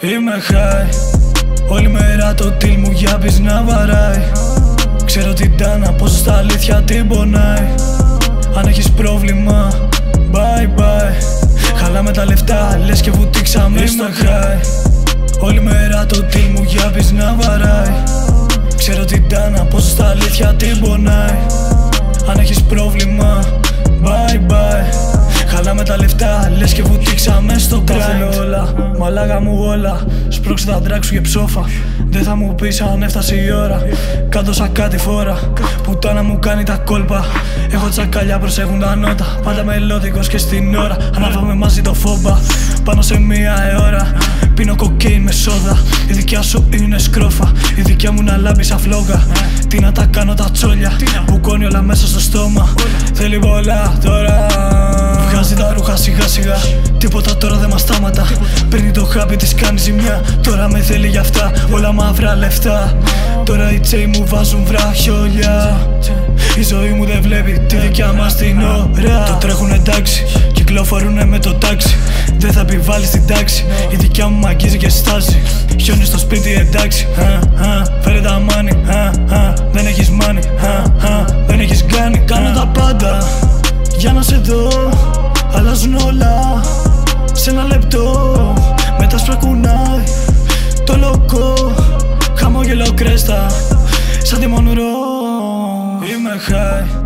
Είμαι high. Όλη μέρα το τίλ μου για πεις να βαράει. Ξέρω την τάνα πώς στα αλήθεια την πονάει. Αν έχεις πρόβλημα, bye bye. Χαλάμε τα λεφτά, λες και βουτήξαμε Είμαι high. Όλη μέρα το τίλ μου για πεις να βαράει. Ξέρω την τάνα πώς στα αλήθεια την πονάει. Αν έχεις πρόβλημα, bye bye και βουτήξαμε στο grind όλα, μαλάγα μου όλα. Σπρώξε τα ντράκ σου και ψόφα. Δεν θα μου πεις αν έφτασε η ώρα. Κάτω σαν κάτι φόρα Πουτάνα μου κάνει τα κόλπα. Έχω τσακαλιά προσέχουν τα νότα. Πάντα μελώδικος και στην ώρα. Ανάβαμε μαζί το φόμπα. Πάνω σε μία ώρα Πίνω κοκκέιν με σόδα. Η δικιά σου είναι σκρόφα. Η δικιά μου να λάμπει σαν φλόγα. Τι να τα κάνω τα τσόλια. Μπουκώνει όλα μέσα στο στόμα. Θέλει πολλά τώρα Βγάζει τα ρούχα σιγά σιγά. Τίποτα τώρα δεν μας στάματα Παίρνει το χάπι της κάνει ζημιά. Τώρα με θέλει για αυτά. Όλα μαύρα λεφτά. Τώρα οι τσέι μου βάζουν βραχιόλια Η ζωή μου δεν βλέπει τη δικιά μας την ώρα. Το τρέχουν εντάξει. Κυκλοφορούνε με το τάxi Δεν θα επιβάλλει στην τάξη. Η δικιά μου μαγίζει και στάζει. Χιόνι στο σπίτι εντάξει. Φέρε τα μάνι. Δεν έχεις μάνι. Δεν έχεις κάνει Κάνω τα πάντα Για να σε δω Αλλάζουν όλα Σε ένα λεπτό. Μετά σπρακουνάει Το λοκό Χαμόγελο κρέστα Σαν τη μονουρό. Είμαι high.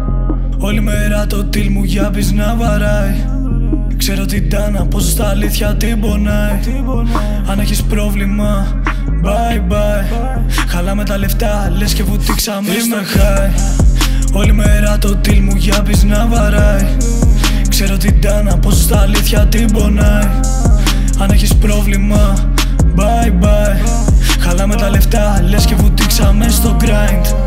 Όλη μέρα το τίλ μου για να βαράει. Ξέρω την τάνα πόσο στα αλήθεια την πονάει. Αν έχεις πρόβλημα Bye bye. Χαλάμε τα λεφτά λες και βουτήξαμε. Είμαι high. Όλη μέρα το τίλ μου για να βαράει στα αλήθεια την πονάει. Αν έχεις πρόβλημα Bye bye. Χαλάμε τα λεφτά λες και βουτήξαμε στο grind